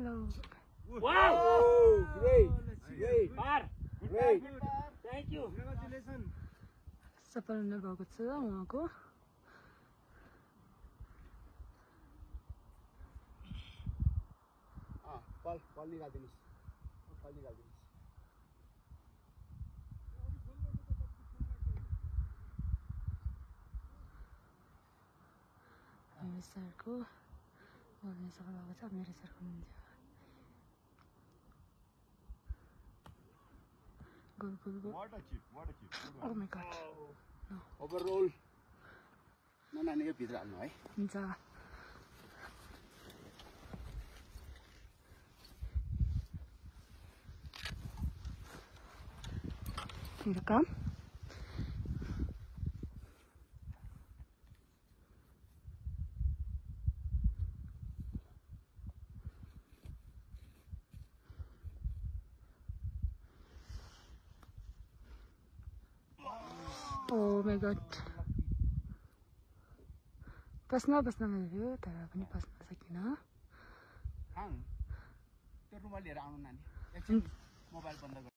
Wow! Oh, great, great, Par! great. Thank you. सफल हुन गएको छ उहाँको निकालिदिनुहोस् निकालिदिनुहोस् सरको बोल्ने सफल भएको छ मेरो सरको हुनुहुन्छ Go, go, go. Water chip, water chip. Oh my god. No. Overall. Nó là nếp bị rạn nói. Dạ. Được không? Oh my god बस्न बस्न मेरो तर पनि बस्न सकिनँ त्यो रुमाल लिएर आउनु नानी एकछिन मोबाइल बन्द